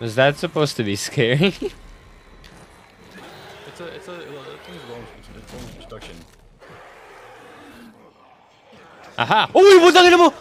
Was that supposed to be scary? It's a, it's a, it's thing's wrong. It's, a wrong construction. Aha! Uy, putang ina mo!